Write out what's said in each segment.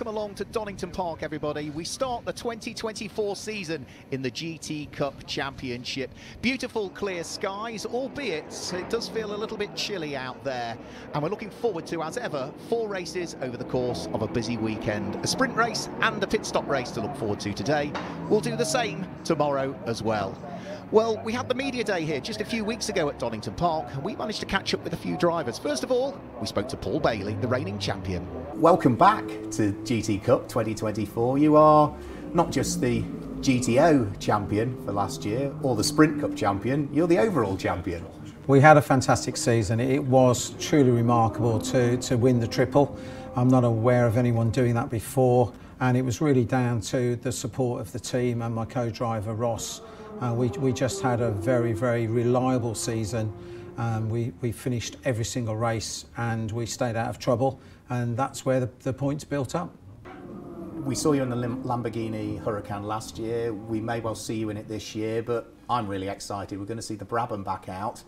Welcome along to Donington Park, everybody. We start the 2024 season in the GT Cup Championship. Beautiful clear skies, albeit it does feel a little bit chilly out there. And we're looking forward to, as ever, four races over the course of a busy weekend. A sprint race and a pit stop race to look forward to today. We'll do the same tomorrow as well. Well, we had the media day here just a few weeks ago at Donington Park. And we managed to catch up with a few drivers. First of all, we spoke to Paul Bailey, the reigning champion. Welcome back to GT Cup 2024. You are not just the GTO champion for last year or the Sprint Cup champion, you're the overall champion. We had a fantastic season. It was truly remarkable to, to win the triple. I'm not aware of anyone doing that before, and it was really down to the support of the team and my co driver Ross. Uh, we, we just had a very, very reliable season. Um, we, we finished every single race and we stayed out of trouble, and that's where the, the points built up. We saw you in the Lamborghini Huracan last year. We may well see you in it this year, but I'm really excited. We're going to see the Brabham back out,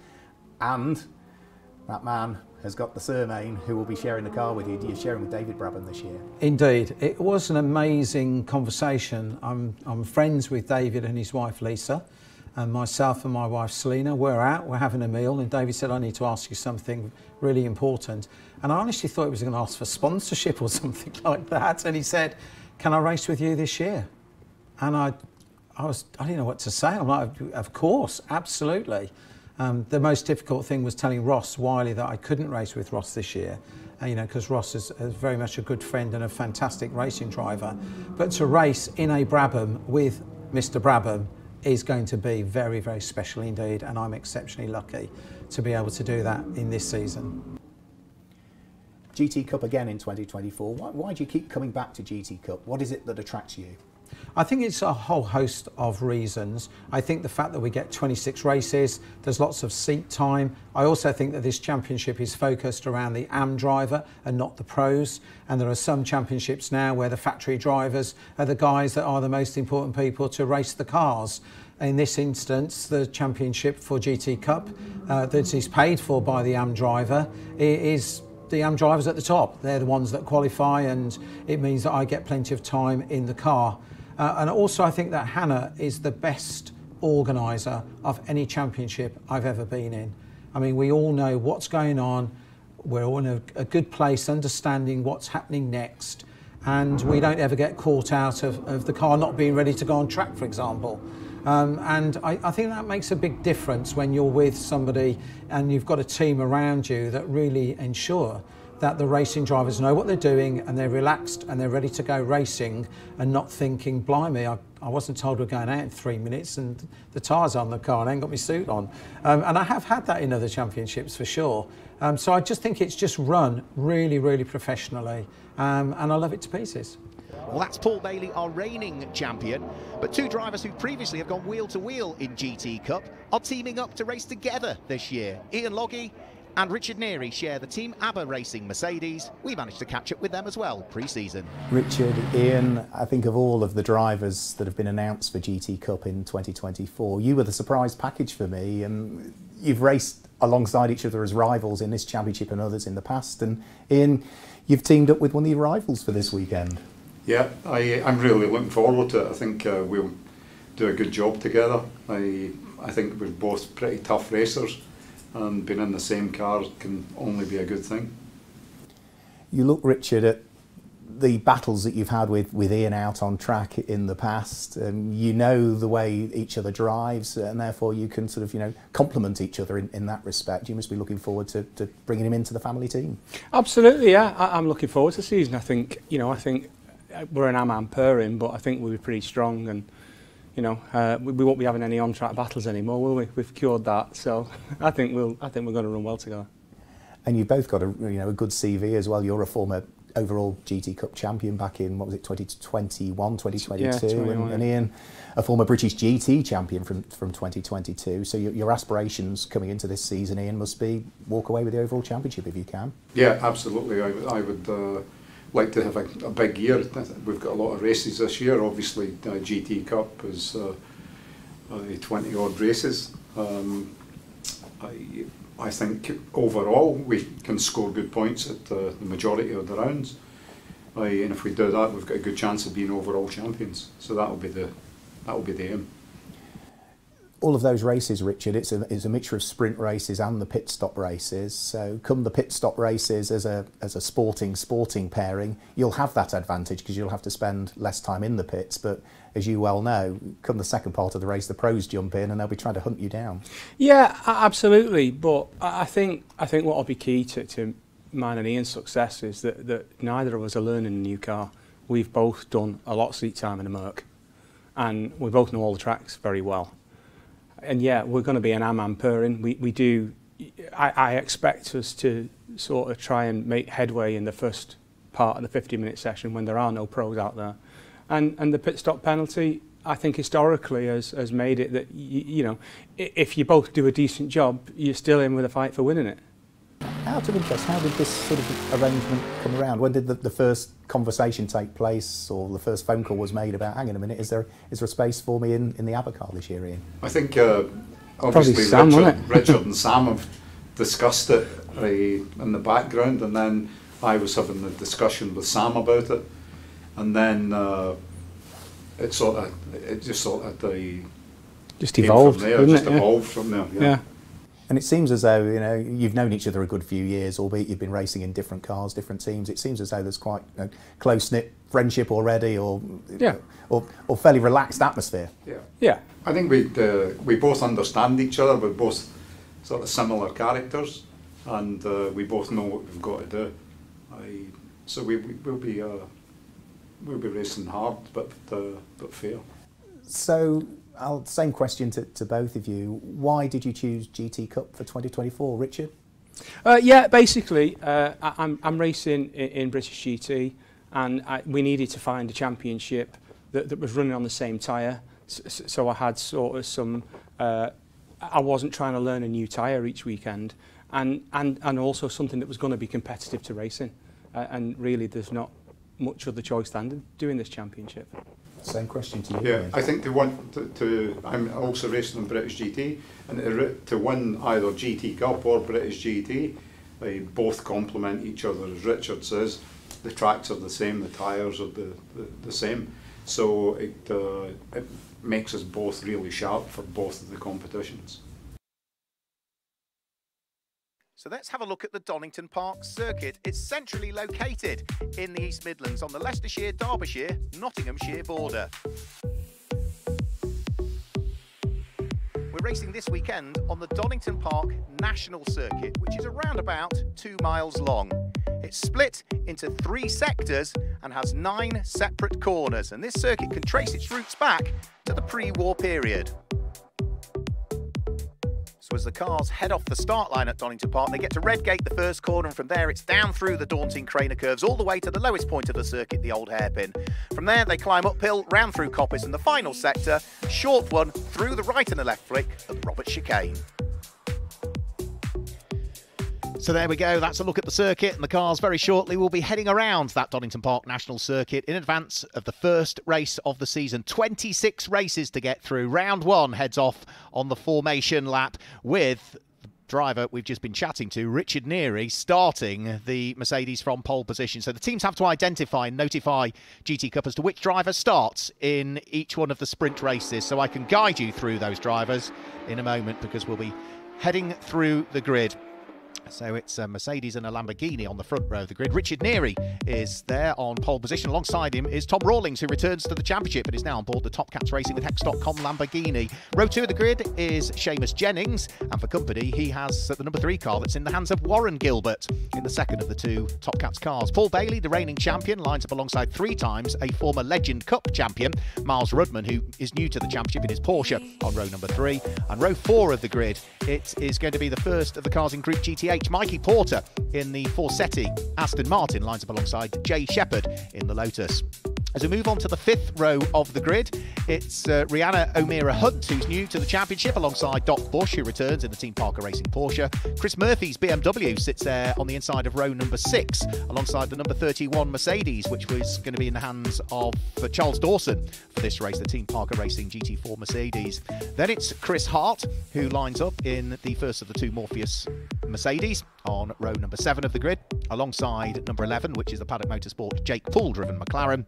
and that man has got the surname who will be sharing the car with you. You're sharing with David Brabham this year. Indeed. It was an amazing conversation. I'm, I'm friends with David and his wife Lisa. And myself and my wife Selena, we're out, we're having a meal, and David said, I need to ask you something really important. And I honestly thought he was going to ask for sponsorship or something like that. And he said, Can I race with you this year? And I, I, was, I didn't know what to say. I'm like, Of course, absolutely. Um, the most difficult thing was telling Ross Wylie that I couldn't race with Ross this year, uh, you know, because Ross is, is, very much a good friend and a fantastic racing driver. But to race in a Brabham with Mr. Brabham is going to be very, very special indeed, and I'm exceptionally lucky to be able to do that in this season. GT Cup again in 2024. Why, why do you keep coming back to GT Cup? What is it that attracts you? I think it's a whole host of reasons. I think the fact that we get 26 races, there's lots of seat time. I also think that this championship is focused around the AM driver and not the pros. And there are some championships now where the factory drivers are the guys that are the most important people to race the cars. In this instance, the championship for GT Cup uh, that is paid for by the AM driver is the AM drivers at the top. They're the ones that qualify, and it means that I get plenty of time in the car. Uh, and also, I think that Hannah is the best organiser of any championship I've ever been in. I mean, we all know what's going on. We're all in a, a good place, understanding what's happening next. And we don't ever get caught out of, of the car not being ready to go on track, for example. Um, and I, I, think that makes a big difference when you're with somebody and you've got a team around you that really ensure that the racing drivers know what they're doing and they're relaxed and they're ready to go racing and not thinking, blimey, I, I wasn't told we're going out in three minutes and the tyres on the car and I ain't got my suit on. Um, and I have had that in other championships for sure. Um, so I just think it's just run really, really professionally um, and I love it to pieces. Well, that's Paul Bailey, our reigning champion. But two drivers who previously have gone wheel to wheel in GT Cup are teaming up to race together this year. Ian Loggie and Richard Neary share the Team ABBA Racing Mercedes. We managed to catch up with them as well pre-season. Richard, Ian, I think of all of the drivers that have been announced for GT Cup in 2024, you were the surprise package for me and you've raced alongside each other as rivals in this championship and others in the past and Ian, you've teamed up with one of your rivals for this weekend. Yeah, I, I'm really looking forward to it. I think uh, we'll do a good job together. I, I think we're both pretty tough racers and being in the same car can only be a good thing. You look, Richard, at the battles that you've had with, with Ian out on track in the past. Um, you know the way each other drives, and therefore you can sort of, you know, complement each other in, in that respect. You must be looking forward to, to bringing him into the family team. Absolutely, yeah. I, I'm looking forward to the season. I think, you know, I think uh, we're an am-am pairing, but I think we'll be pretty strong and you know, uh, we, we won't be having any on-track battles anymore, will we? We've cured that, so I think we'll, I think we're going to run well together. And you've both got a, you know, a good CV as well. You're a former overall GT Cup champion back in what was it 2021 2022 yeah, and, and Ian a former British GT champion from from 2022 so your, your aspirations coming into this season Ian must be walk away with the overall championship if you can yeah absolutely I, I would uh, like to have a, a big year. We've got a lot of races this year. Obviously, uh, GT Cup is uh, uh, 20 odd races. Um, I, I think overall we can score good points at the, the majority of the rounds. and if we do that, we've got a good chance of being overall champions. So that'll be the that'll be the aim all of those races, Richard, it's a, it's a mixture of sprint races and the pit stop races. So come the pit stop races as a, as a sporting sporting pairing, you'll have that advantage because you'll have to spend less time in the pits. But as you well know, come the second part of the race, the pros jump in and they'll be trying to hunt you down. Yeah, absolutely. But I think I think what will be key to, to mine and Ian's success is that, that neither of us are learning a new car. We've both done a lot of seat time in a Merc, and we both know all the tracks very well and yeah, we're going to be an am pairing. We, we do, I, I expect us to sort of try and make headway in the first part of the 50 minute session when there are no pros out there. And, and the pit stop penalty, I think historically has, has made it that, you know, if you both do a decent job, you're still in with a fight for winning it. Out of interest, how did this sort of arrangement come around? When did the, the first conversation take place or the first phone call was made about, hang on a minute, is there is there a space for me in, in the Abba car this year, Ian? I think uh, obviously Sam, Richard, Richard and Sam have discussed it uh, in the background and then I was having a discussion with Sam about it and then uh, it sort of, it just sort of uh, just evolved, from there, just it? evolved yeah. from there. yeah. yeah. And it seems as though you know you've known each other a good few years, albeit you've been racing in different cars, different teams. It seems as though there's quite a close knit friendship already, or yeah, or, or fairly relaxed atmosphere. Yeah, yeah. I think we uh, we both understand each other. We're both sort of similar characters, and uh, we both know what we've got to do. I, so we, we will be uh, we'll be racing hard, but uh, but fair. So I'll, same question to, to both of you. Why did you choose GT Cup for 2024, Richard? Uh, yeah, basically, uh, I, I'm, I'm racing in, in British GT, and I, we needed to find a championship that, that was running on the same tyre. So, so I had sort of some. Uh, I wasn't trying to learn a new tyre each weekend, and, and, and also something that was going to be competitive to racing. Uh, and really, there's not much other choice than doing this championship. Same question to you. Yeah, I think to want to, to I'm also racing in British GT, and to, to win either GT Cup or British GT, they both complement each other. As Richard says, the tracks are the same, the tyres are the, the, the same, so it uh, it makes us both really sharp for both of the competitions. So let's have a look at the Donington Park circuit. It's centrally located in the East Midlands on the Leicestershire, Derbyshire, Nottinghamshire border. We're racing this weekend on the Donington Park National Circuit, which is around about two miles long. It's split into three sectors and has nine separate corners, and this circuit can trace its roots back to the pre-war period. As the cars head off the start line at Donington Park, they get to Redgate, the first corner, and from there it's down through the daunting Craner curves all the way to the lowest point of the circuit, the old hairpin. From there, they climb uphill, round through Coppice, and the final sector, short one, through the right and the left flick of Robert Chicane. So there we go. That's a look at the circuit and the cars very shortly. we'll be heading around that Donington Park National Circuit in advance of the first race of the season. 26 races to get through. Round one heads off on the formation lap with the driver we've just been chatting to, Richard Neary, starting the Mercedes from pole position. So the teams have to identify and notify GT Cup as to which driver starts in each one of the sprint races. So I can guide you through those drivers in a moment because we'll be heading through the grid. So it's a Mercedes and a Lamborghini on the front row of the grid. Richard Neary is there on pole position. Alongside him is Tom Rawlings, who returns to the championship and is now on board the Top Cats Racing with Hex.com Lamborghini. Row two of the grid is Seamus Jennings, and for company, he has the number three car that's in the hands of Warren Gilbert in the second of the two Top Cats cars. Paul Bailey, the reigning champion, lines up alongside three times a former Legend Cup champion, Miles Rudman, who is new to the championship in his Porsche on row number three. And row four of the grid, it is going to be the first of the cars in Group Mikey Porter in the Forsetti. Aston Martin lines up alongside Jay Shepherd in the Lotus. As we move on to the fifth row of the grid, it's uh, Rihanna O'Meara Hunt, who's new to the championship, alongside Doc Bush, who returns in the Team Parker Racing Porsche. Chris Murphy's BMW sits there on the inside of row number six, alongside the number 31 Mercedes, which was going to be in the hands of uh, Charles Dawson for this race, the Team Parker Racing GT4 Mercedes. Then it's Chris Hart, who lines up in the first of the two Morpheus Mercedes. On row number seven of the grid, alongside number 11, which is the Paddock Motorsport Jake Poole driven McLaren.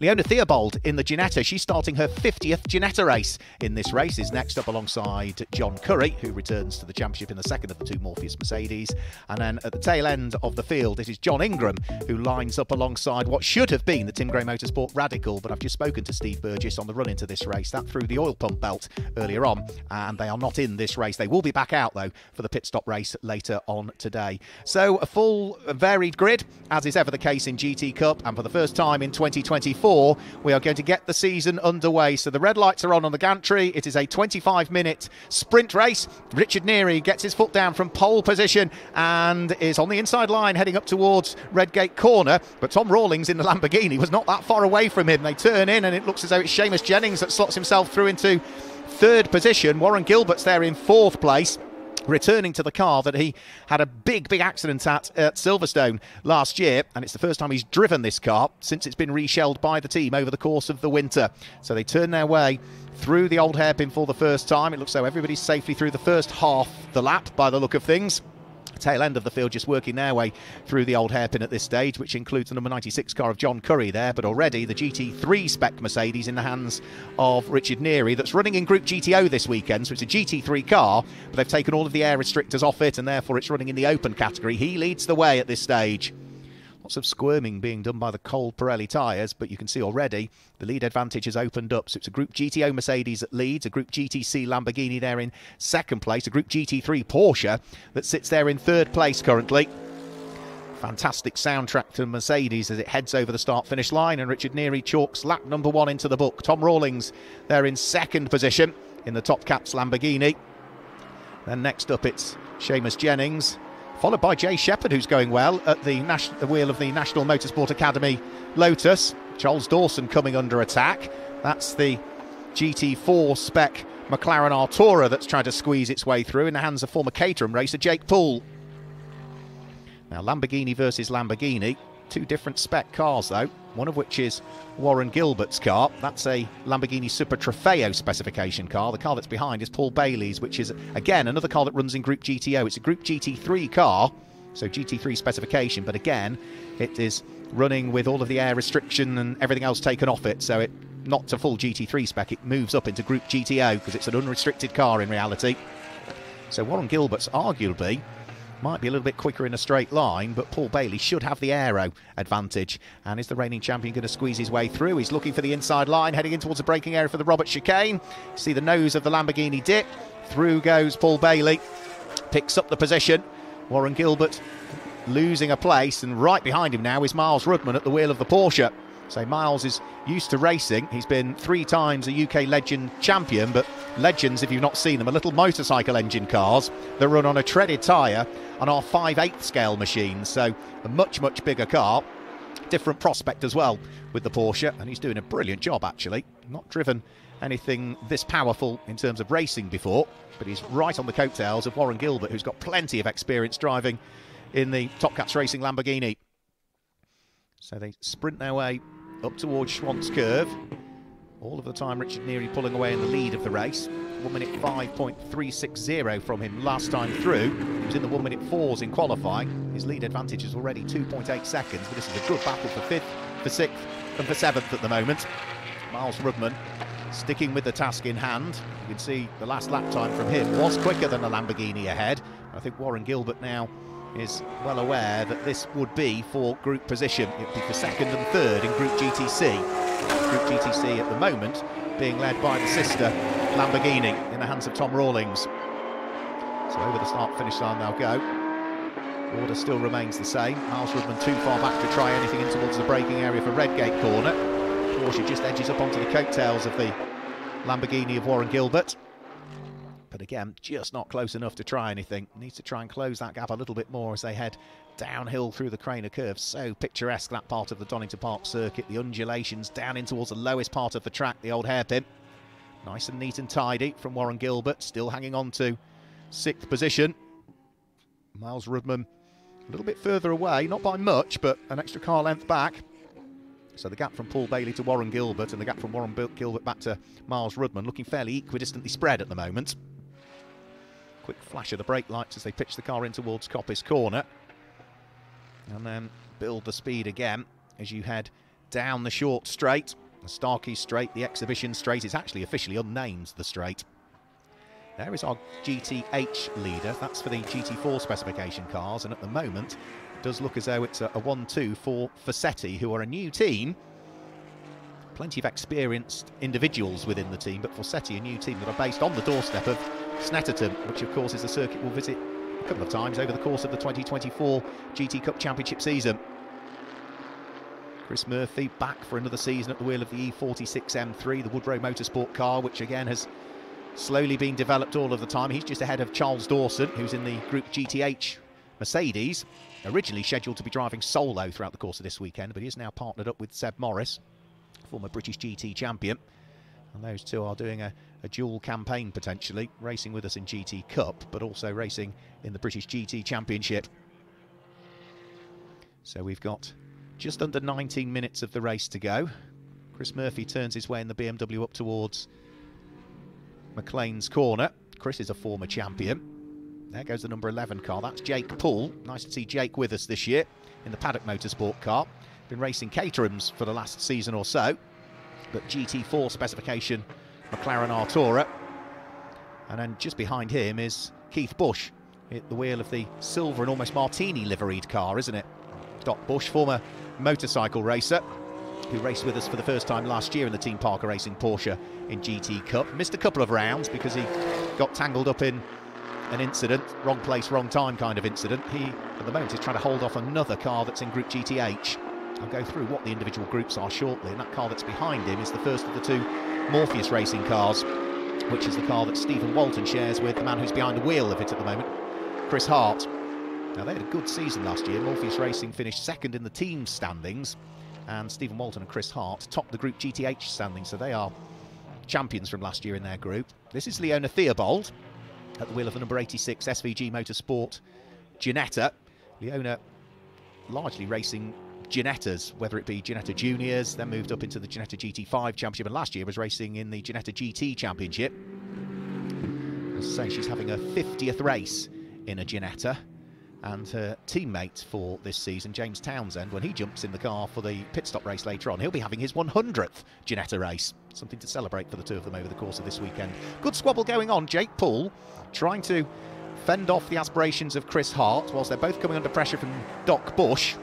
Leona Theobald in the Ginetta. She's starting her 50th Ginetta race in this race. Is next up alongside John Curry, who returns to the championship in the second of the two Morpheus Mercedes. And then at the tail end of the field, it is John Ingram who lines up alongside what should have been the Tim Gray Motorsport Radical. But I've just spoken to Steve Burgess on the run into this race. That through the oil pump belt earlier on, and they are not in this race. They will be back out though for the pit stop race later on today. So a full, varied grid, as is ever the case in GT Cup, and for the first time in 2020. 24, we are going to get the season underway. So the red lights are on on the gantry. It is a 25 minute sprint race. Richard Neary gets his foot down from pole position and is on the inside line heading up towards Redgate Corner. But Tom Rawlings in the Lamborghini was not that far away from him. They turn in and it looks as though it's Seamus Jennings that slots himself through into third position. Warren Gilbert's there in fourth place returning to the car that he had a big, big accident at at Silverstone last year. And it's the first time he's driven this car since it's been reshelled by the team over the course of the winter. So they turn their way through the old hairpin for the first time. It looks though everybody's safely through the first half the lap by the look of things tail end of the field just working their way through the old hairpin at this stage, which includes the number 96 car of John Curry there, but already the GT3 spec Mercedes in the hands of Richard Neary that's running in Group GTO this weekend. So it's a GT3 car, but they've taken all of the air restrictors off it and therefore it's running in the open category. He leads the way at this stage. Lots of squirming being done by the cold Pirelli tyres, but you can see already the lead advantage has opened up. So it's a Group GTO Mercedes that leads, a Group GTC Lamborghini there in second place, a Group GT3 Porsche that sits there in third place currently. Fantastic soundtrack to Mercedes as it heads over the start finish line, and Richard Neary chalks lap number one into the book. Tom Rawlings there in second position in the Top Cats Lamborghini. Then next up it's Seamus Jennings followed by Jay Shepherd, who's going well at the, the wheel of the National Motorsport Academy Lotus. Charles Dawson coming under attack. That's the GT4 spec McLaren Artura that's trying to squeeze its way through in the hands of former Caterham racer Jake Poole. Now, Lamborghini versus Lamborghini. Two different spec cars, though, one of which is Warren Gilbert's car. That's a Lamborghini Super Trofeo specification car. The car that's behind is Paul Bailey's, which is, again, another car that runs in Group GTO. It's a Group GT3 car, so GT3 specification, but again, it is running with all of the air restriction and everything else taken off it, so it not to full GT3 spec, it moves up into Group GTO because it's an unrestricted car in reality. So Warren Gilbert's arguably might be a little bit quicker in a straight line, but Paul Bailey should have the aero advantage. And is the reigning champion going to squeeze his way through? He's looking for the inside line, heading in towards the braking area for the Robert chicane. See the nose of the Lamborghini dip. Through goes Paul Bailey, picks up the position. Warren Gilbert losing a place, and right behind him now is Miles Rudman at the wheel of the Porsche. So Miles is used to racing. He's been three times a UK Legend champion, but Legends, if you've not seen them, are little motorcycle engine cars that run on a treaded tyre on our 5 8 scale machines. So a much, much bigger car. Different prospect as well with the Porsche, and he's doing a brilliant job actually. Not driven anything this powerful in terms of racing before, but he's right on the coattails of Warren Gilbert, who's got plenty of experience driving in the Top Cats Racing Lamborghini. So they sprint their way up towards Schwantz Curve. All of the time, Richard Neary pulling away in the lead of the race. 1 minute 5.360 from him last time through. He was in the 1 minute 4s in qualifying. His lead advantage is already 2.8 seconds, but this is a good battle for 5th, for 6th, and for 7th at the moment. Miles Rudman sticking with the task in hand. You can see the last lap time from him was quicker than the Lamborghini ahead. I think Warren Gilbert now is well aware that this would be for group position. It would be for second and third in Group GTC. Group GTC at the moment being led by the sister Lamborghini in the hands of Tom Rawlings. So over the start-finish line they'll go. Order still remains the same. Miles Rudman too far back to try anything in towards the braking area for Redgate corner. Porsche just edges up onto the coattails of the Lamborghini of Warren Gilbert. But again, just not close enough to try anything. Needs to try and close that gap a little bit more as they head downhill through the Craner curve. So picturesque, that part of the Donington Park circuit. The undulations down in towards the lowest part of the track, the old hairpin. Nice and neat and tidy from Warren Gilbert, still hanging on to sixth position. Miles Rudman a little bit further away, not by much, but an extra car length back. So the gap from Paul Bailey to Warren Gilbert and the gap from Warren Gilbert back to Miles Rudman looking fairly equidistantly spread at the moment Quick flash of the brake lights as they pitch the car in towards Coppice Corner. And then build the speed again as you head down the short straight. The Starkey Straight, the Exhibition Straight, It's actually officially unnamed the straight. There is our GTH leader. That's for the GT4 specification cars. And at the moment, it does look as though it's a 1-2 for Fossetti, who are a new team. Plenty of experienced individuals within the team, but Fossetti, a new team that are based on the doorstep of Snetterton, which of course is a circuit we'll visit a couple of times over the course of the 2024 GT Cup Championship season. Chris Murphy back for another season at the wheel of the E46 M3, the Woodrow Motorsport car, which again has slowly been developed all of the time. He's just ahead of Charles Dawson, who's in the Group GTH Mercedes, originally scheduled to be driving solo throughout the course of this weekend, but he is now partnered up with Seb Morris, former British GT champion. And those two are doing a, a dual campaign potentially, racing with us in GT Cup, but also racing in the British GT Championship. So we've got just under 19 minutes of the race to go. Chris Murphy turns his way in the BMW up towards McLean's corner. Chris is a former champion. There goes the number 11 car. That's Jake Poole. Nice to see Jake with us this year in the Paddock Motorsport car. Been racing Caterhams for the last season or so. But GT4 specification McLaren Artura. And then just behind him is Keith Bush at the wheel of the silver and almost martini liveried car, isn't it? Doc Bush, former motorcycle racer, who raced with us for the first time last year in the Team Parker Racing Porsche in GT Cup. Missed a couple of rounds because he got tangled up in an incident, wrong place, wrong time kind of incident. He, at the moment, is trying to hold off another car that's in Group GTH. I'll go through what the individual groups are shortly, and that car that's behind him is the first of the two Morpheus Racing cars, which is the car that Stephen Walton shares with the man who's behind the wheel of it at the moment, Chris Hart. Now, they had a good season last year. Morpheus Racing finished second in the team standings, and Stephen Walton and Chris Hart topped the Group GTH standings, so they are champions from last year in their group. This is Leona Theobald at the wheel of the number 86 SVG Motorsport Ginetta. Leona largely racing Ginettas, whether it be Ginetta Juniors, then moved up into the Ginetta GT5 Championship, and last year was racing in the Ginetta GT Championship. As I say, she's having her 50th race in a Ginetta and her teammate for this season, James Townsend, when he jumps in the car for the pit stop race later on, he'll be having his 100th Ginetta race. Something to celebrate for the two of them over the course of this weekend. Good squabble going on. Jake Poole trying to fend off the aspirations of Chris Hart, whilst they're both coming under pressure from Doc Bush.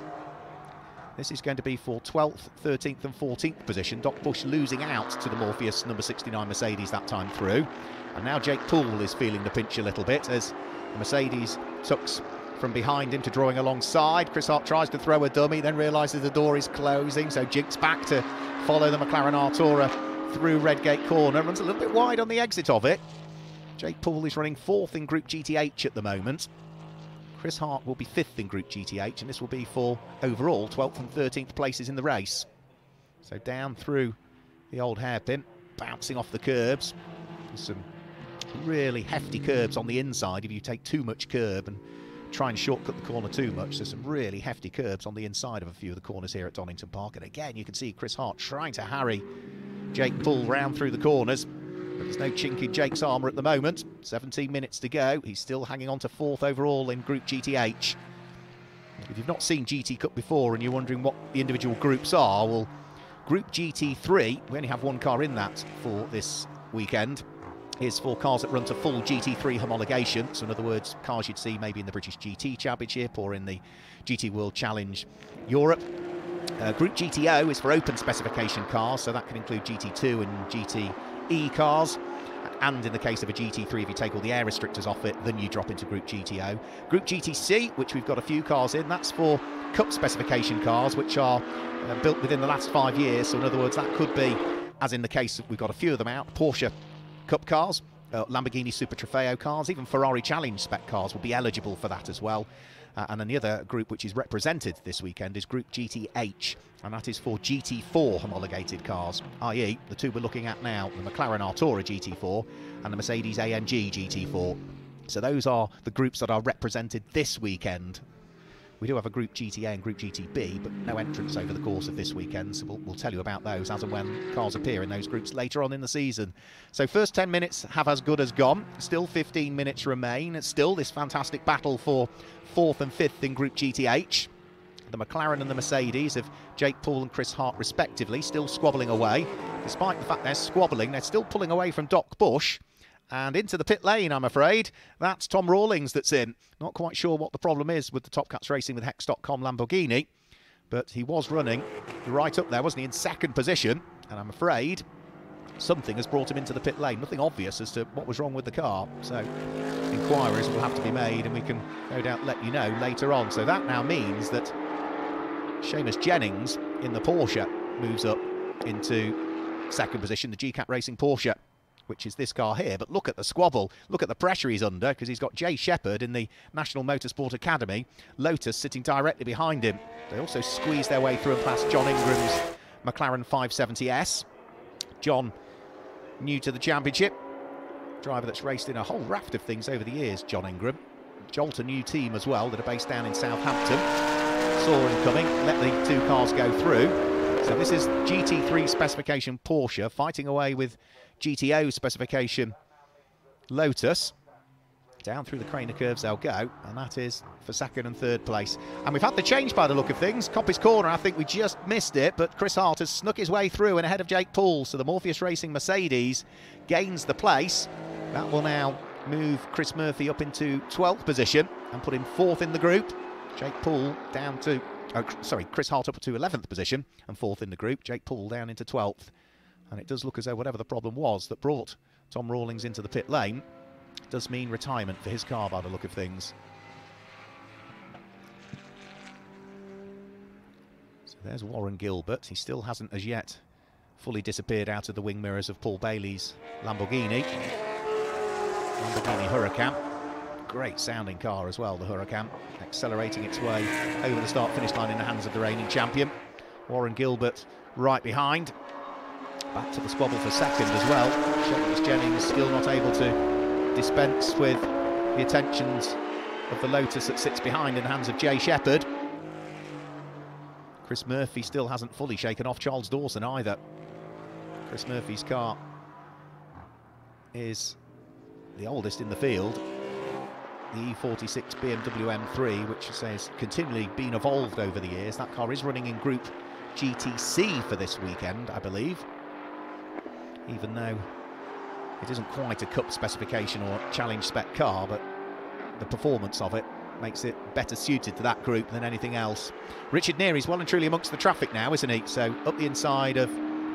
This is going to be for 12th, 13th and 14th position. Doc Bush losing out to the Morpheus number 69 Mercedes that time through. And now Jake Poole is feeling the pinch a little bit as Mercedes tucks from behind him to drawing alongside. Chris Hart tries to throw a dummy, then realises the door is closing, so jinks back to follow the McLaren Artura through Redgate Corner. Runs a little bit wide on the exit of it. Jake Poole is running fourth in Group GTH at the moment. Chris Hart will be fifth in Group GTH, and this will be for overall 12th and 13th places in the race. So down through the old hairpin, bouncing off the curbs. Some really hefty curbs on the inside if you take too much curb and try and shortcut the corner too much. There's some really hefty curbs on the inside of a few of the corners here at Donington Park. And again, you can see Chris Hart trying to harry Jake Poole round through the corners. But there's no chink in Jake's armour at the moment. 17 minutes to go. He's still hanging on to fourth overall in Group GTH. If you've not seen GT Cup before and you're wondering what the individual groups are, well, Group GT3, we only have one car in that for this weekend is for cars that run to full GT3 homologation. So, in other words, cars you'd see maybe in the British GT Championship or in the GT World Challenge Europe. Uh, Group GTO is for open specification cars, so that can include GT2 and GTE cars. And in the case of a GT3, if you take all the air restrictors off it, then you drop into Group GTO. Group GTC, which we've got a few cars in, that's for Cup specification cars, which are uh, built within the last five years. So, in other words, that could be, as in the case we've got a few of them out, Porsche Cup cars, uh, Lamborghini Super Trofeo cars, even Ferrari Challenge spec cars will be eligible for that as well. Uh, and then the other group which is represented this weekend is Group GTH, and that is for GT4 homologated cars, i.e., the two we're looking at now the McLaren Artura GT4 and the Mercedes AMG GT4. So those are the groups that are represented this weekend We do have a Group GTA and Group GTB, but no entrance over the course of this weekend. So we'll, we'll, tell you about those as and when cars appear in those groups later on in the season. So first 10 minutes have as good as gone. Still 15 minutes remain. Still this fantastic battle for fourth and fifth in Group GTH. The McLaren and the Mercedes of Jake Poole and Chris Hart respectively still squabbling away. Despite the fact they're squabbling, they're still pulling away from Doc Bush and into the pit lane, I'm afraid. That's Tom Rawlings that's in. Not quite sure what the problem is with the Top Cats Racing with Hex.com Lamborghini, but he was running right up there, wasn't he, in second position? And I'm afraid something has brought him into the pit lane. Nothing obvious as to what was wrong with the car. So inquiries will have to be made, and we can no doubt let you know later on. So that now means that Seamus Jennings in the Porsche moves up into second position, the GCAT Racing Porsche which is this car here. But look at the squabble. Look at the pressure he's under because he's got Jay Shepherd in the National Motorsport Academy. Lotus sitting directly behind him. They also squeeze their way through and past John Ingram's McLaren 570S. John, new to the championship. Driver that's raced in a whole raft of things over the years, John Ingram. Jolt, a new team as well that are based down in Southampton. Saw him coming, let the two cars go through. So this is GT3 specification Porsche fighting away with GTO specification Lotus. Down through the Craner curves they'll go, and that is for second and third place. And we've had the change by the look of things. Coppice Corner, I think we just missed it, but Chris Hart has snuck his way through and ahead of Jake Poole. So the Morpheus Racing Mercedes gains the place. That will now move Chris Murphy up into 12th position and put him fourth in the group. Jake Poole down to, oh, sorry, Chris Hart up to 11th position and fourth in the group. Jake Poole down into 12th. And it does look as though whatever the problem was that brought Tom Rawlings into the pit lane does mean retirement for his car by the look of things. So there's Warren Gilbert. He still hasn't as yet fully disappeared out of the wing mirrors of Paul Bailey's Lamborghini. Lamborghini Huracan. Great sounding car as well, the Huracan, accelerating its way over the start-finish line in the hands of the reigning champion. Warren Gilbert right behind. Back to the squabble for second as well. Jennings still not able to dispense with the attentions of the Lotus that sits behind in the hands of Jay Shepherd. Chris Murphy still hasn't fully shaken off Charles Dawson either. Chris Murphy's car is the oldest in the field. The E46 BMW M3, which has continually been evolved over the years. That car is running in Group GTC for this weekend, I believe even though it isn't quite a cup specification or challenge spec car, but the performance of it makes it better suited to that group than anything else. Richard Neary's well and truly amongst the traffic now, isn't he? So up the inside of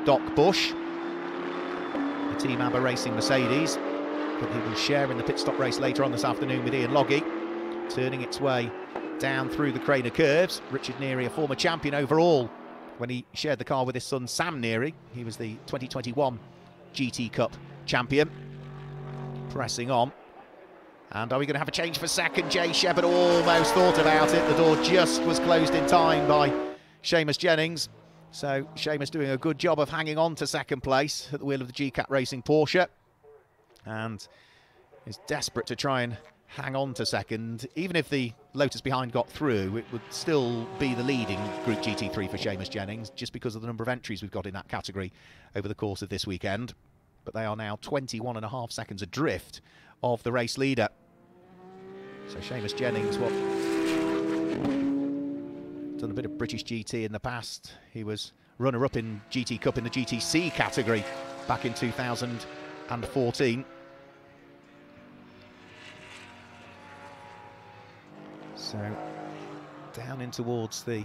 Doc Bush, the Team ABBA Racing Mercedes, but he will share in the pit stop race later on this afternoon with Ian Loggie, turning its way down through the Craner curves. Richard Neary, a former champion overall when he shared the car with his son Sam Neary. He was the 2021 GT Cup champion. Pressing on. And are we going to have a change for second? Jay Shepherd almost thought about it. The door just was closed in time by Seamus Jennings. So Seamus doing a good job of hanging on to second place at the wheel of the GCAT Racing Porsche. And is desperate to try and hang on to second. Even if the Lotus behind got through, it would still be the leading Group GT3 for Seamus Jennings, just because of the number of entries we've got in that category over the course of this weekend but they are now 21 and a half seconds adrift of the race leader. So Seamus Jennings, what done a bit of British GT in the past. He was runner-up in GT Cup in the GTC category back in 2014. So down in towards the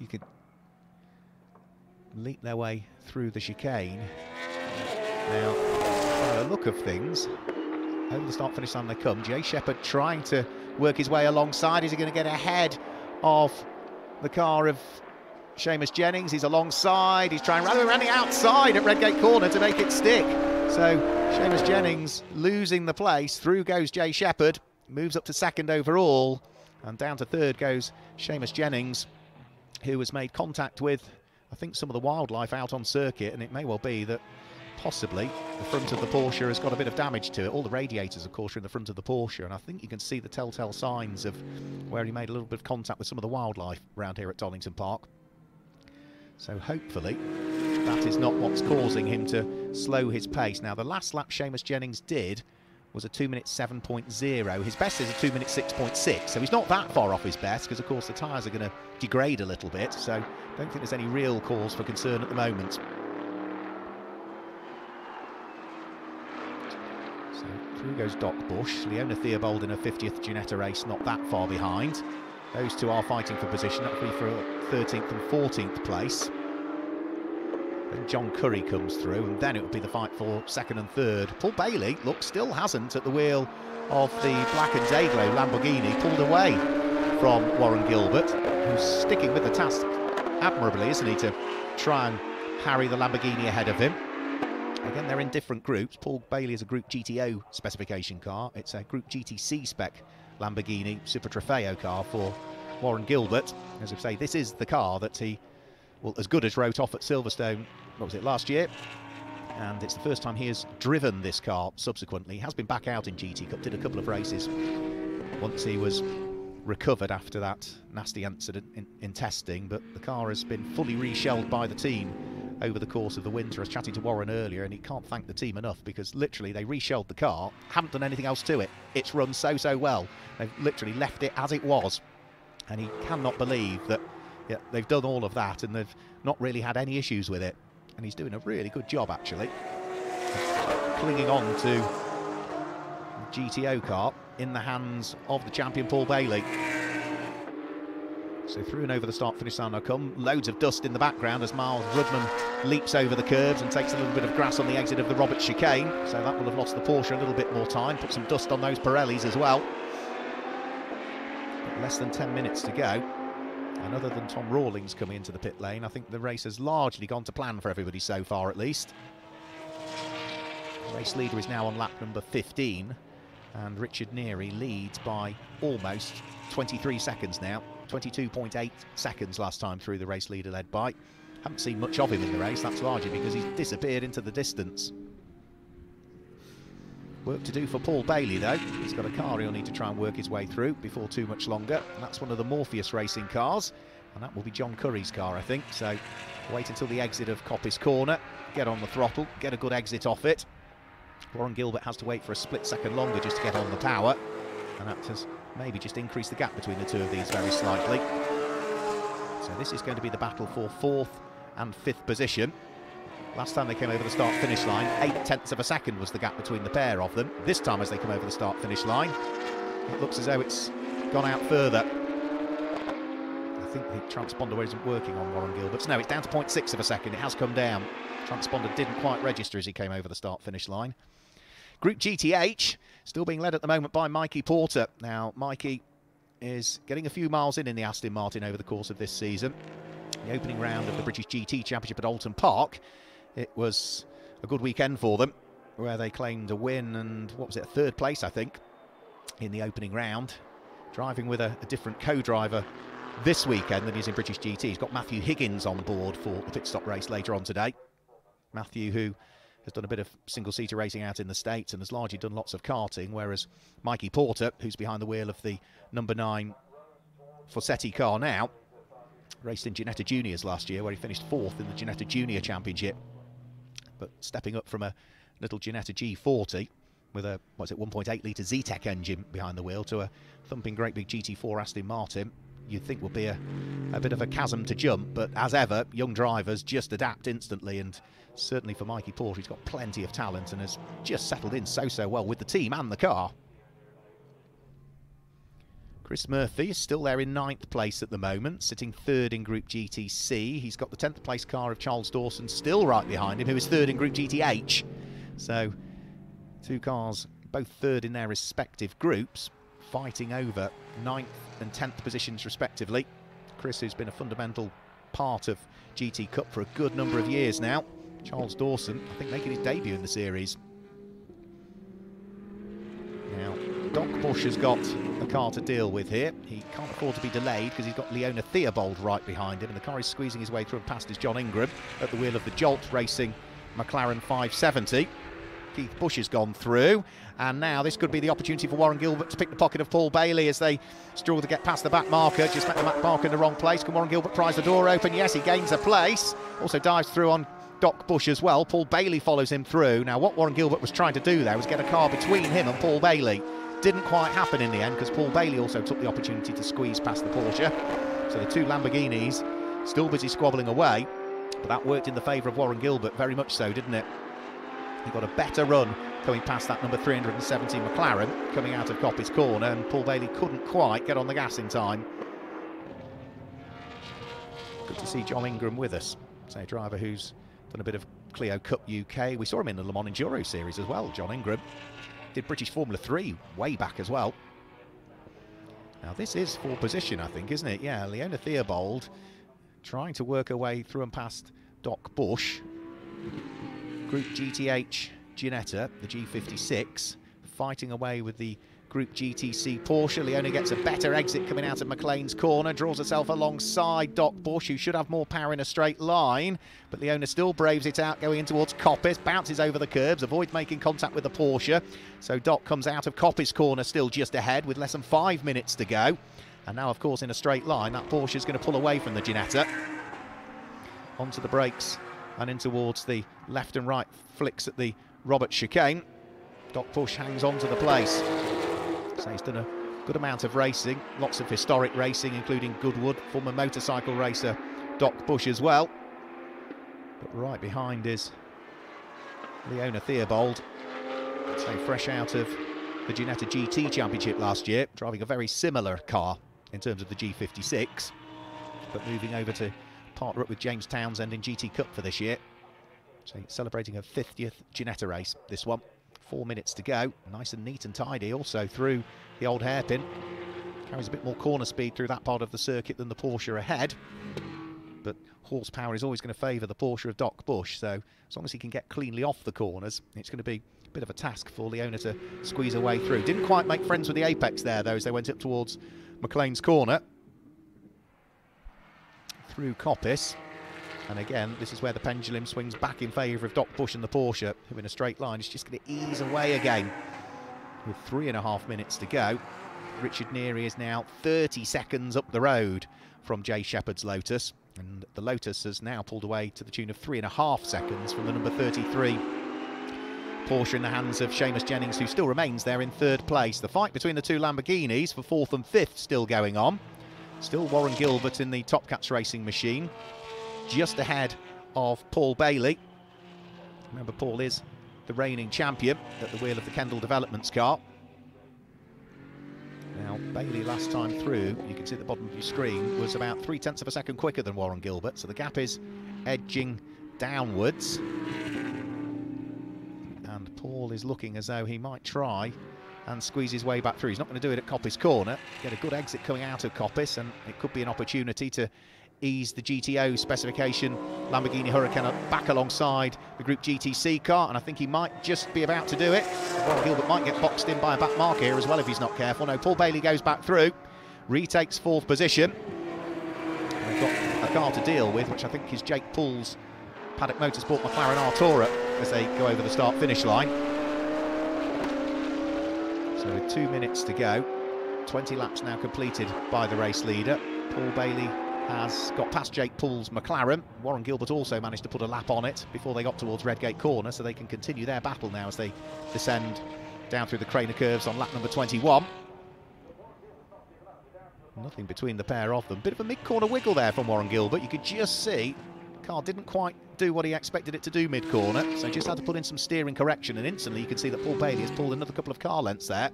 you could leap their way through the chicane. Now, by the look of things, over the start finish line they come. Jay Shepherd trying to work his way alongside. Is he going to get ahead of the car of Seamus Jennings? He's alongside. He's trying rather running outside at Redgate Corner to make it stick. So Seamus Jennings losing the place. Through goes Jay Shepherd. Moves up to second overall. And down to third goes Seamus Jennings, who has made contact with I think some of the wildlife out on circuit, and it may well be that possibly the front of the Porsche has got a bit of damage to it. All the radiators, of course, are in the front of the Porsche, and I think you can see the telltale signs of where he made a little bit of contact with some of the wildlife around here at Donington Park. So hopefully that is not what's causing him to slow his pace. Now, the last lap Seamus Jennings did was a 2 minute 7.0. His best is a 2 minute 6.6, so he's not that far off his best because, of course, the tyres are going to degrade a little bit. So, I don't think there's any real cause for concern at the moment. So Through goes Doc Bush. Leona Theobald in her 50th Ginetta race, not that far behind. Those two are fighting for position. That'll be for 13th and 14th place. Then John Curry comes through, and then it will be the fight for second and third. Paul Bailey, look, still hasn't at the wheel of the Black and Dayglow Lamborghini, pulled away from Warren Gilbert, who's sticking with the task admirably, isn't he, to try and harry the Lamborghini ahead of him. Again, they're in different groups. Paul Bailey is a Group GTO specification car. It's a Group GTC spec Lamborghini Super Trofeo car for Warren Gilbert. As I say, this is the car that he, well, as good as wrote off at Silverstone, what was it, last year? And it's the first time he has driven this car subsequently. He has been back out in GT Cup, did a couple of races once he was recovered after that nasty incident in, in testing, but the car has been fully reshelled by the team over the course of the winter. I was chatting to Warren earlier, and he can't thank the team enough because literally they reshelled the car, haven't done anything else to it. It's run so, so well. They've literally left it as it was, and he cannot believe that yeah, they've done all of that and they've not really had any issues with it. And he's doing a really good job, actually. Clinging on to GTO car in the hands of the champion Paul Bailey. So through and over the start finish line I come. Loads of dust in the background as Miles Rudman leaps over the curves and takes a little bit of grass on the exit of the Robert chicane. So that will have lost the Porsche a little bit more time. Put some dust on those Pirellis as well. But less than 10 minutes to go. And other than Tom Rawlings coming into the pit lane, I think the race has largely gone to plan for everybody so far at least. The race leader is now on lap number 15 and Richard Neary leads by almost 23 seconds now 22.8 seconds last time through the race leader led by. Haven't seen much of him in the race, that's largely because he's disappeared into the distance. Work to do for Paul Bailey though. He's got a car he'll need to try and work his way through before too much longer. And that's one of the Morpheus racing cars. And that will be John Curry's car, I think. So wait until the exit of Coppice Corner, get on the throttle, get a good exit off it. Warren Gilbert has to wait for a split second longer just to get on the power. And that has maybe just increase the gap between the two of these very slightly. So this is going to be the battle for fourth and fifth position. Last time they came over the start-finish line, eight tenths of a second was the gap between the pair of them. This time as they come over the start-finish line, it looks as though it's gone out further. I think the transponder isn't working on Warren Gilbert's. No, it's down to 0.6 of a second. It has come down. Transponder didn't quite register as he came over the start-finish line. Group GTH still being led at the moment by Mikey Porter. Now, Mikey is getting a few miles in in the Aston Martin over the course of this season. The opening round of the British GT Championship at Oulton Park, it was a good weekend for them, where they claimed a win and, what was it, third place, I think, in the opening round. Driving with a, a different co-driver this weekend than he's in British GT. He's got Matthew Higgins on board for the pit stop race later on today. Matthew, who has done a bit of single-seater racing out in the States and has largely done lots of karting, whereas Mikey Porter, who's behind the wheel of the number nine Forsetti car now, raced in Ginetta Juniors last year, where he finished fourth in the Ginetta Junior Championship. But stepping up from a little Ginetta G40 with a, what's it, 1.8 litre Zetec engine behind the wheel to a thumping great big GT4 Aston Martin, you'd think would be a, a bit of a chasm to jump. But as ever, young drivers just adapt instantly and certainly for Mikey Porter, he's got plenty of talent and has just settled in so, so well with the team and the car. Chris Murphy is still there in ninth place at the moment, sitting third in Group GTC. He's got the 10th place car of Charles Dawson still right behind him, who is third in Group GTH. So, two cars, both third in their respective groups, fighting over ninth and 10th positions respectively. Chris, who's been a fundamental part of GT Cup for a good number of years now. Charles Dawson, I think, making his debut in the series. Doc Bush has got a car to deal with here. He can't afford to be delayed because he's got Leona Theobald right behind him, and the car is squeezing his way through and past is John Ingram at the wheel of the Jolt Racing McLaren 570. Keith Bush has gone through, and now this could be the opportunity for Warren Gilbert to pick the pocket of Paul Bailey as they struggle to get past the back marker. Just met the back marker in the wrong place. Can Warren Gilbert prise the door open? Yes, he gains a place. Also dives through on Doc Bush as well. Paul Bailey follows him through. Now, what Warren Gilbert was trying to do there was get a car between him and Paul Bailey. Didn't quite happen in the end because Paul Bailey also took the opportunity to squeeze past the Porsche. So the two Lamborghinis still busy squabbling away, but that worked in the favour of Warren Gilbert very much so, didn't it? He got a better run coming past that number 370 McLaren coming out of Coppice corner, and Paul Bailey couldn't quite get on the gas in time. Good to see John Ingram with us, say a driver who's done a bit of Clio Cup UK. We saw him in the Le Mans Enduro Series as well, John Ingram. Did British Formula 3 way back as well. Now this is for position, I think, isn't it? Yeah, Leona Theobald trying to work her way through and past Doc Bush. Group GTH Ginetta, the G56, fighting away with the Group GTC Porsche. Leona gets a better exit coming out of McLean's corner, draws herself alongside Doc Bush, who should have more power in a straight line. But Leona still braves it out, going in towards Coppice, bounces over the curbs, avoids making contact with the Porsche. So Doc comes out of Coppice corner, still just ahead, with less than five minutes to go. And now, of course, in a straight line, that Porsche is going to pull away from the Ginetta. Onto the brakes and in towards the left and right flicks at the Robert chicane. Doc Bush hangs on to the place. So he's done a good amount of racing, lots of historic racing, including Goodwood, former motorcycle racer Doc Bush as well. But right behind is Leona Theobald, so fresh out of the Ginetta GT Championship last year, driving a very similar car in terms of the G56, but moving over to partner up with James Townsend in GT Cup for this year. So celebrating her 50th Ginetta race, this one. Four minutes to go. Nice and neat and tidy also through the old hairpin. Carries a bit more corner speed through that part of the circuit than the Porsche ahead. But horsepower is always going to favour the Porsche of Doc Bush. So as long as he can get cleanly off the corners, it's going to be a bit of a task for Leona to squeeze her way through. Didn't quite make friends with the apex there, though, as they went up towards McLean's corner through Coppice. And again, this is where the pendulum swings back in favour of Doc Bush and the Porsche, who in a straight line is just going to ease away again. With three and a half minutes to go, Richard Neary is now 30 seconds up the road from Jay Shepherd's Lotus. And the Lotus has now pulled away to the tune of three and a half seconds from the number 33 Porsche in the hands of Seamus Jennings, who still remains there in third place. The fight between the two Lamborghinis for fourth and fifth still going on. Still Warren Gilbert in the Top Cats racing machine, just ahead of Paul Bailey. Remember, Paul is the reigning champion at the wheel of the Kendall Developments car. Now, Bailey last time through, you can see at the bottom of your screen, was about three tenths of a second quicker than Warren Gilbert, so the gap is edging downwards. And Paul is looking as though he might try and squeeze his way back through. He's not going to do it at Coppice corner. Get a good exit coming out of Coppice, and it could be an opportunity to ease the GTO specification Lamborghini Huracan back alongside the Group GTC car, and I think he might just be about to do it. Gilbert might get boxed in by a back marker here as well if he's not careful. No, Paul Bailey goes back through, retakes fourth position. They've got a car to deal with, which I think is Jake Poole's Paddock Motorsport McLaren Artura as they go over the start-finish line. So with two minutes to go, 20 laps now completed by the race leader. Paul Bailey has got past Jake Poole's McLaren. Warren Gilbert also managed to put a lap on it before they got towards Redgate Corner, so they can continue their battle now as they descend down through the Craner curves on lap number 21. Nothing between the pair of them. Bit of a mid-corner wiggle there from Warren Gilbert. You could just see car didn't quite do what he expected it to do mid-corner, so just had to put in some steering correction, and instantly you can see that Paul Bailey has pulled another couple of car lengths there.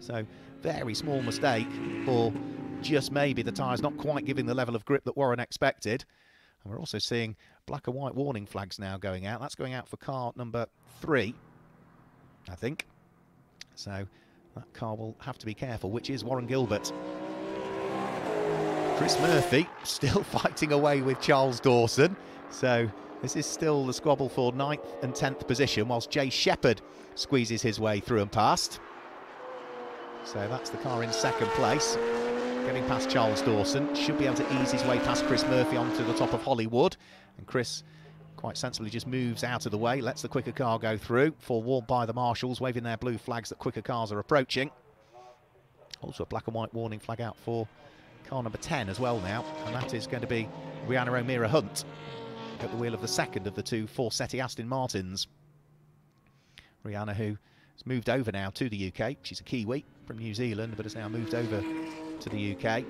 So very small mistake, or just maybe the tyre's not quite giving the level of grip that Warren expected. And we're also seeing black and white warning flags now going out. That's going out for car number three, I think. So that car will have to be careful, which is Warren Gilbert. Chris Murphy still fighting away with Charles Dawson. So this is still the squabble for ninth and 10th position, whilst Jay Shepherd squeezes his way through and past. So that's the car in second place. Getting past Charles Dawson. Should be able to ease his way past Chris Murphy onto the top of Hollywood. And Chris quite sensibly just moves out of the way, lets the quicker car go through, forewarned by the marshals, waving their blue flags that quicker cars are approaching. Also a black and white warning flag out for car number 10 as well now, and that is going to be Rianna O'Meara Hunt at the wheel of the second of the two Forsetti Aston Martins. Rianna, who has moved over now to the UK. She's a Kiwi from New Zealand, but has now moved over to the UK.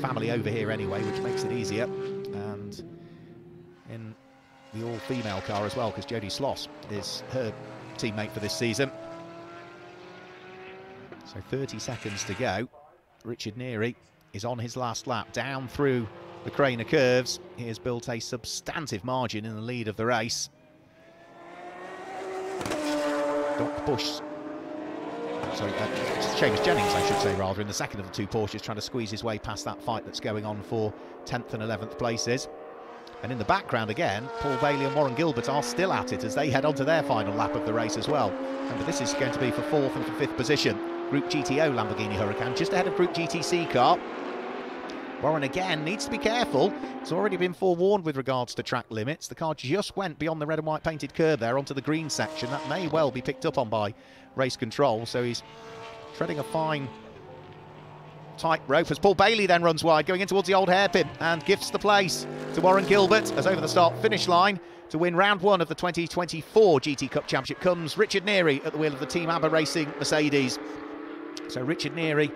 Family over here anyway, which makes it easier. And in the all-female car as well, because Jodie Sloss is her teammate for this season. So 30 seconds to go. Richard Neary is on his last lap, down through the Craner curves. He has built a substantive margin in the lead of the race. Doc Bush, sorry, uh, Seamus Jennings, I should say, rather, in the second of the two Porsches, trying to squeeze his way past that fight that's going on for 10th and 11th places. And in the background again, Paul Bailey and Warren Gilbert are still at it as they head on to their final lap of the race as well. Remember, this is going to be for fourth and for fifth position. Group GTO Lamborghini Huracan, just ahead of Group GTC car. Warren again needs to be careful. He's already been forewarned with regards to track limits. The car just went beyond the red and white painted curb there onto the green section. That may well be picked up on by race control. So he's treading a fine tight rope as Paul Bailey then runs wide, going in towards the old hairpin and gifts the place to Warren Gilbert as over the start finish line to win round one of the 2024 GT Cup Championship comes Richard Neary at the wheel of the Team ABBA Racing Mercedes. So Richard Neary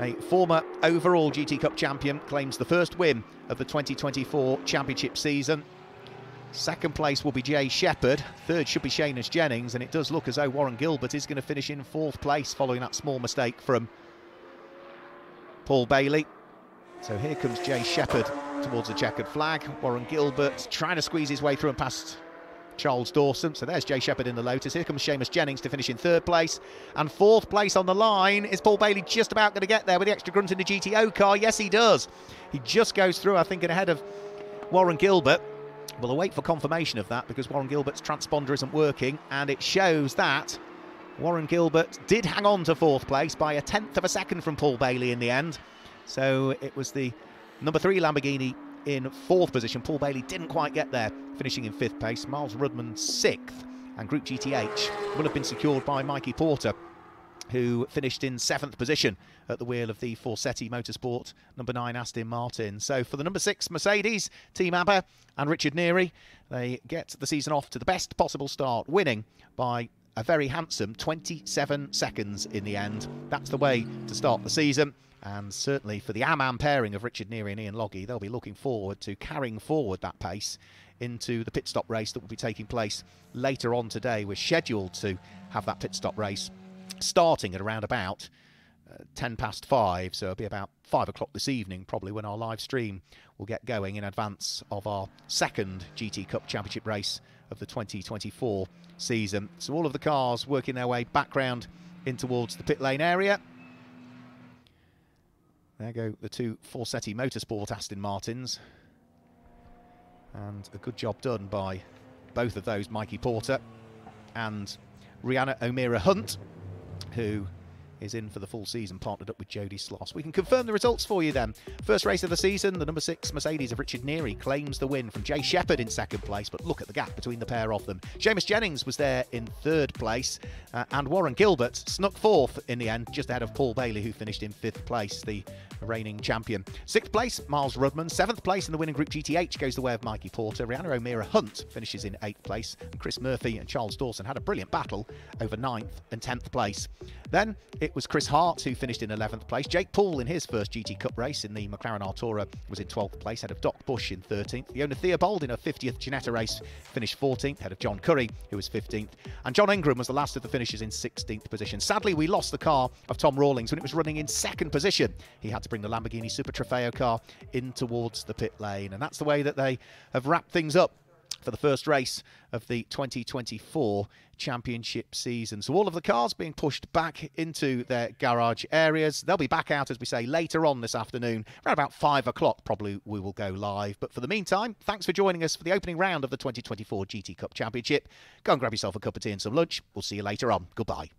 a former overall GT Cup champion, claims the first win of the 2024 championship season. Second place will be Jay Shepherd. Third should be Seamus Jennings. And it does look as though Warren Gilbert is going to finish in fourth place following that small mistake from Paul Bailey. So here comes Jay Shepherd towards the checkered flag. Warren Gilbert trying to squeeze his way through and past Charles Dawson. So there's Jay Shepherd in the Lotus. Here comes Seamus Jennings to finish in third place. And fourth place on the line. Is Paul Bailey just about going to get there with the extra grunt in the GTO car? Yes, he does. He just goes through, I think, ahead of Warren Gilbert. We'll await for confirmation of that because Warren Gilbert's transponder isn't working. And it shows that Warren Gilbert did hang on to fourth place by a tenth of a second from Paul Bailey in the end. So it was the number three Lamborghini in fourth position. Paul Bailey didn't quite get there, finishing in fifth place. Miles Rudman sixth, and Group GTH will have been secured by Mikey Porter, who finished in seventh position at the wheel of the Forsetti Motorsport number nine Aston Martin. So for the number six Mercedes, Team ABBA and Richard Neary, they get the season off to the best possible start, winning by a very handsome 27 seconds in the end. That's the way to start the season. And certainly for the AMAM pairing of Richard Neary and Ian Loggie, they'll be looking forward to carrying forward that pace into the pit stop race that will be taking place later on today. We're scheduled to have that pit stop race starting at around about uh, 10 past 5, so it'll be about 5 o'clock this evening, probably when our live stream will get going in advance of our second GT Cup Championship race of the 2024 season. So all of the cars working their way back round in towards the pit lane area. There go the two Forsetti Motorsport Aston Martins. And a good job done by both of those, Mikey Porter and Rianna O'Meara Hunt, who is in for the full season, partnered up with Jodie Sloss. We can confirm the results for you then. First race of the season, the number six Mercedes of Richard Neary claims the win from Jay Shepherd in second place, but look at the gap between the pair of them. Seamus Jennings was there in third place, uh, and Warren Gilbert snuck fourth in the end, just ahead of Paul Bailey, who finished in fifth place, the reigning champion. Sixth place, Miles Rudman. Seventh place in the winning group GTH goes the way of Mikey Porter. Rianna O'Meara Hunt finishes in eighth place, and Chris Murphy and Charles Dawson had a brilliant battle over ninth and tenth place. Then it was Chris Hart who finished in 11th place. Jake Paul in his first GT Cup race in the McLaren Artura was in 12th place, ahead of Doc Bush in 13th. Fiona Theobald in her 50th Ginetta race finished 14th, ahead of John Curry, who was 15th. And John Ingram was the last of the finishers in 16th position. Sadly, we lost the car of Tom Rawlings when it was running in second position. He had to bring the Lamborghini Super Trofeo car in towards the pit lane. And that's the way that they have wrapped things up for the first race of the 2024 championship season. So all of the cars being pushed back into their garage areas. They'll be back out, as we say, later on this afternoon. Around about five o'clock, probably we will go live. But for the meantime, thanks for joining us for the opening round of the 2024 GT Cup Championship. Go and grab yourself a cup of tea and some lunch. We'll see you later on. Goodbye.